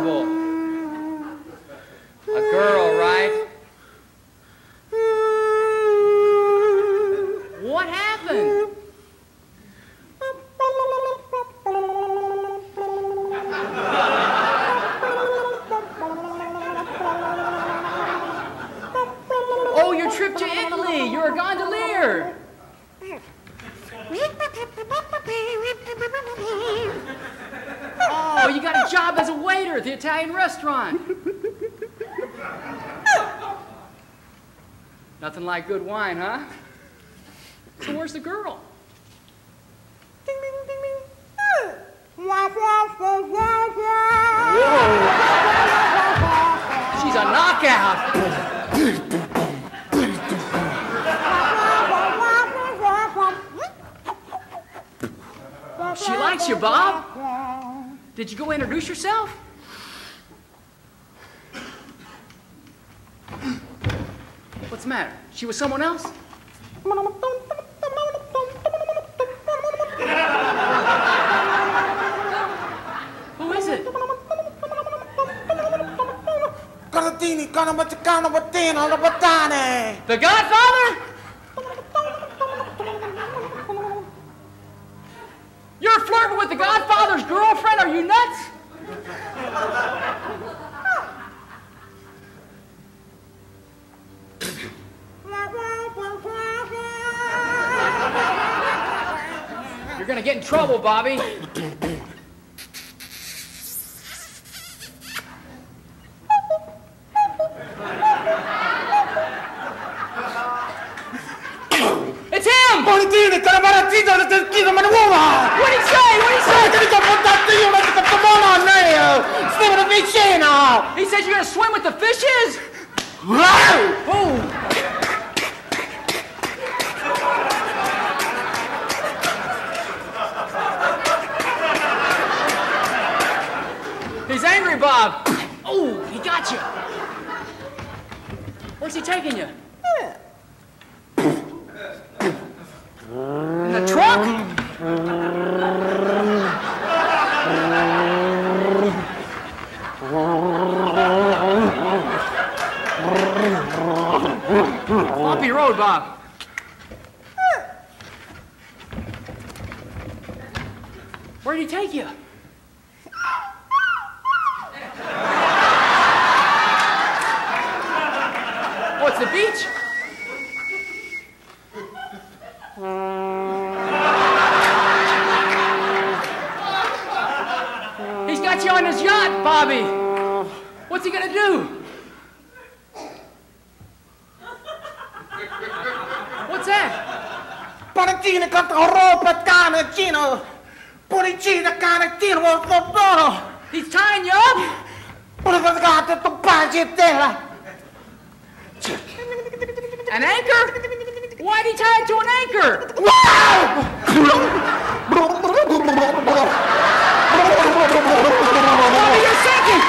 不 job as a waiter at the Italian restaurant. Nothing like good wine, huh? So where's the girl? She's a knockout. She likes you, Bob. Did you go introduce yourself? What's the matter? She was someone else? Who is it? Caratini, Canamatacano, Battino, la Battane! The Godfather? You nuts? You're gonna get in trouble, Bobby. It's him! Politini, Canabaratito, la Teschino, ma uova! What'd he say? What'd he eh, say? Che mi sono portato io, ma ti capito a lei! Stiamo vicino! He says you're gonna swim with the fishes? Oh! He's angry, Bob. Oh, he got you. Where's he taking you? In the trunk? Bumpy road, Bob. Where'd he take you? What's the beach? Got you on his yacht, Bobby. What's he gonna do? What's that? Politini, Cantaro, cane, Gino! Policina, cane, Tino, Fotono! He's tying you up? Pace, terra! An anchor? Why'd he tie it to an anchor? Bobby, you're sinking!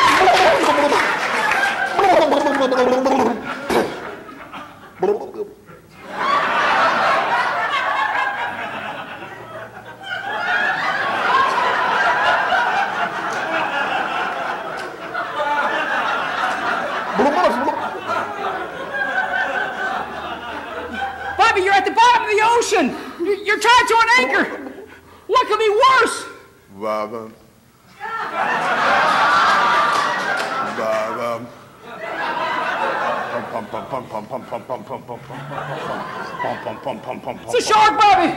Bobby, you're at the bottom of the ocean! You're, tied to an anchor! What could be worse? Baba. It's a shark, Bobby!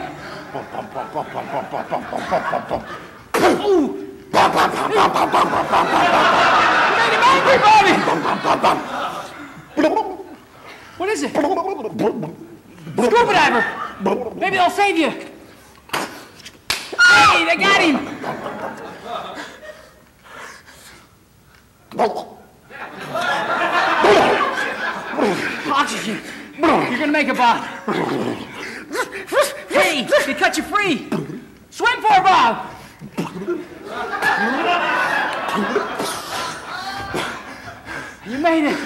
Made him angry, Bobby! What is it? Scuba diver! Maybe they'll save you! Hey, they got him! Oxygen! You're gonna make it, Bob! Hey, they cut you free! Swim for it, Bob! You made it!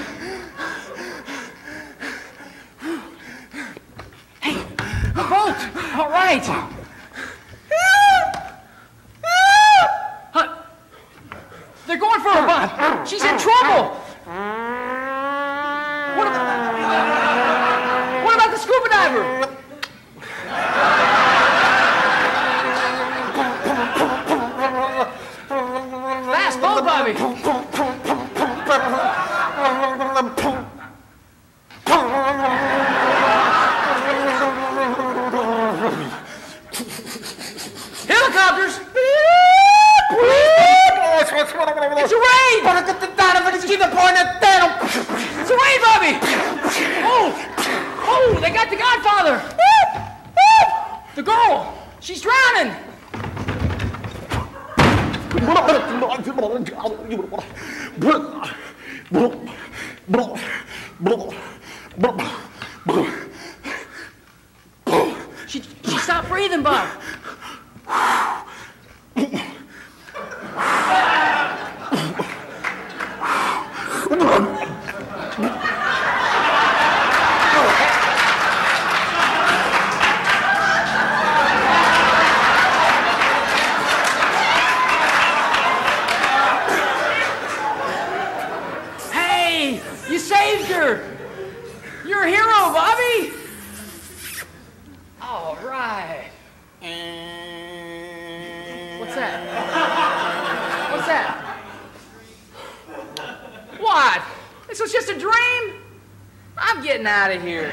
Hey, a boat! All right! Huh. They're going for her, Bob. She's in trouble. What about, what about the scuba diver? Fast boat, Bobby. Helicopters. It's a raid. It's a raid, Bobby. Oh, they got the Godfather. The girl. She's drowning. She, she stopped breathing, Bob. Hey, you saved her. You're a hero, Bobby. All right. What's that? What's that? What? This was just a dream? I'm getting out of here.